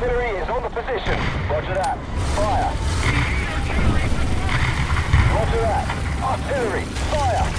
artillery is on the position. Roger that. Fire. Roger that. Artillery, fire!